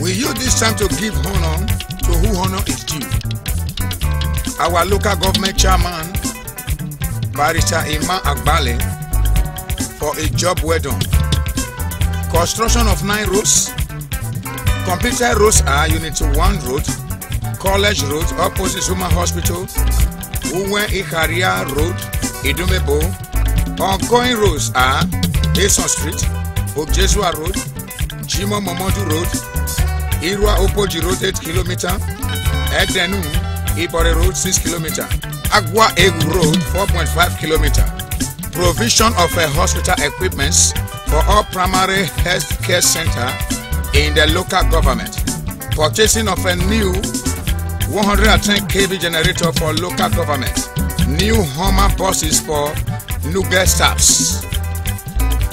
We use this time to give honour to who honour is due. Our local government chairman, Barrister Emma Agbale, for a job well done. Construction of nine roads, completed roads are Unit One Road, College Road, opposite Zuma Hospital, Uwe Ikaria Road, Idumebo. Ongoing roads are Mason Street, Ojesua Road, Jimo Momodu Road, Irua Opoji Road 8 km, Edenu Ibore Road 6 km, Agwa Egu Road 4.5 km. Provision of a hospital equipments for all primary health care center in the local government. Purchasing of a new 110 kV generator for local government, new Homer buses for Nuga staffs,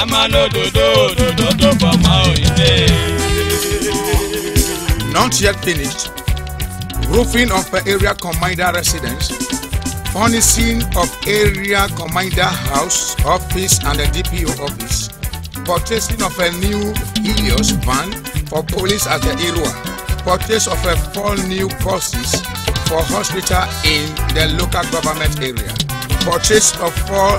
Ama no do do do Not yet finished. Roofing of the area commander residence furnishing of area commander house, office and the DPO office, purchasing of a new Helios van for police at the Irua, purchase of a four new buses for hospital in the local government area, purchase of four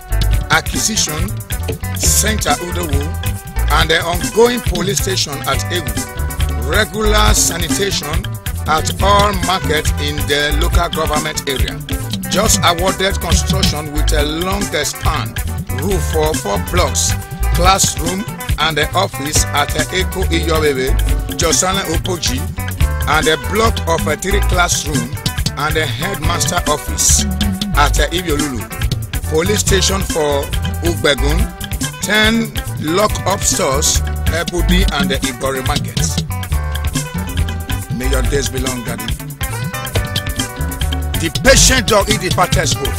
acquisition Center Udowo and the ongoing police station at Egu regular sanitation at all markets in the local government area. Just awarded construction with a long span roof for four blocks, classroom and the office at Eko Iyobebe, Josana Opoji, and a block of a three classroom and a headmaster office at Ibiolulu. Police station for Ugbegun, 10 lock-up stores, Ebudi and the Ibori markets. May your days be long, Daddy. The patient dog eat the fattest food.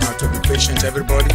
Now to be patient, everybody.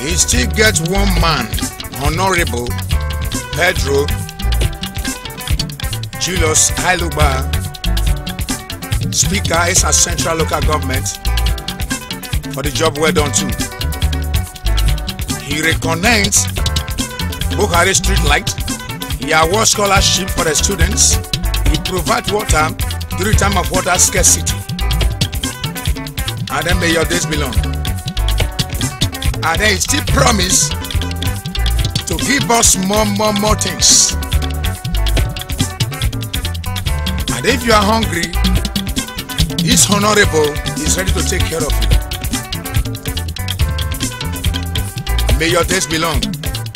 He still gets one man, honorable, Pedro, Julius Kailuba, Speaker is a Central Local Government, for the job well done too. He reconnects Bukhari Street he awards scholarship for the students, he provides water during time of water scarcity. And then may your days be long. And then he still promise to give us more, more, more things. And if you are hungry, this honorable is ready to take care of you. May your days be long.